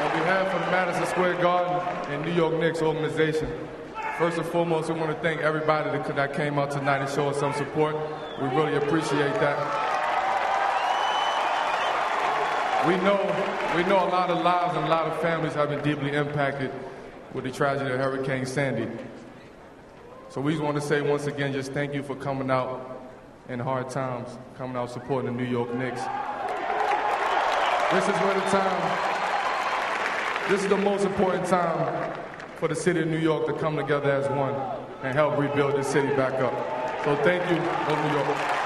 On behalf of Madison Square Garden and New York Knicks organization, first and foremost, we want to thank everybody that, that came out tonight and showed us some support. We really appreciate that. We know, we know a lot of lives and a lot of families have been deeply impacted with the tragedy of Hurricane Sandy. So we just want to say once again, just thank you for coming out in hard times, coming out supporting the New York Knicks. This is where the time, this is the most important time for the city of New York to come together as one and help rebuild the city back up. So thank you, New York.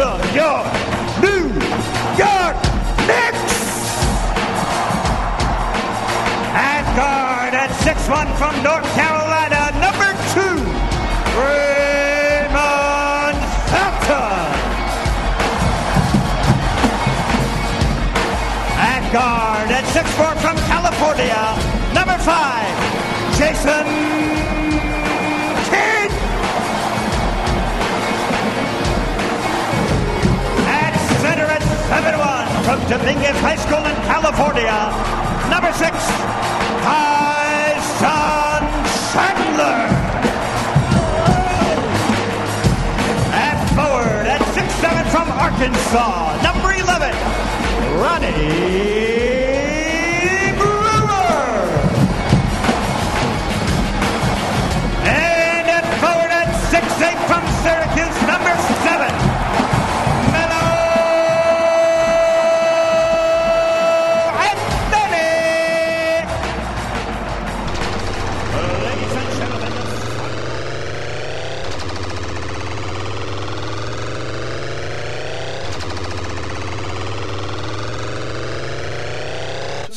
Your New York Knicks! At guard at 6'1 from North Carolina, number two, Raymond Felton. At guard at 6'4 from California, number five, Dominguez High School in California, number six, Tyson Chandler. At forward at 6-7 from Arkansas, number 11, Ronnie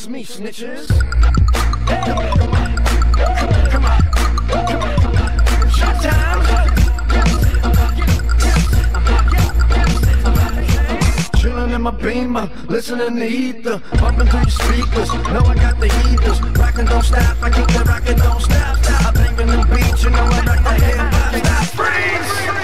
Me, snitches. Come on, come on, come on, come on. Shut down. Chilling in my beamer, listening to ether, bumping through your speakers. Know I got the heaters, rockin' don't stop. I keep the rockin' don't stop. I bang in the beat, you know I rock the hip hop. Stop, freeze.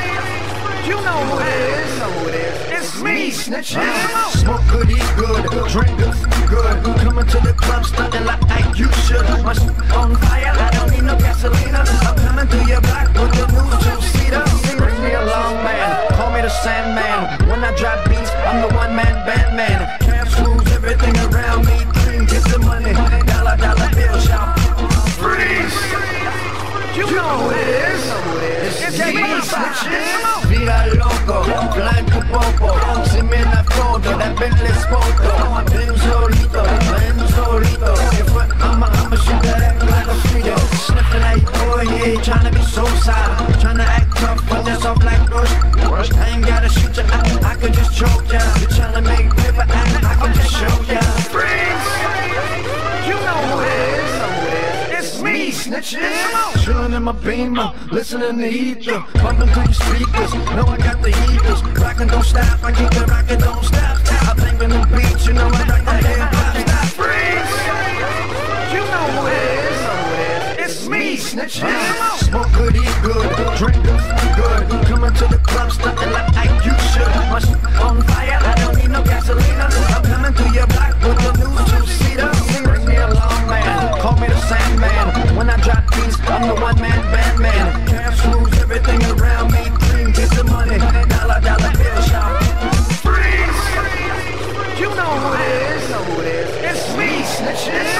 You know who it is. You know who it is. It's me, snitches. Smoke good, eat good, drink good, good. Coming to the club, stunting like I you should. My on fire, I don't need no gasolina. I'm coming through your block with the new two-seater. Bring me along, man. Call me the Sandman. When I drop bitches. Chilling in my beamer, listening to ether. Bumping through your speakers, know I got the heaters. Rockin' don't stop, I keep it rockin', don't stop. I bang in the beat, you know I like the hip hop. Freeze! You know who it is. It's me, snitchin'. Smoke good, eat good, drink good, eat good. Coming to the club, stuntin' like I you should. My on fire, I don't need no gasoline. I'm coming to your block with the new two-seater. Yes.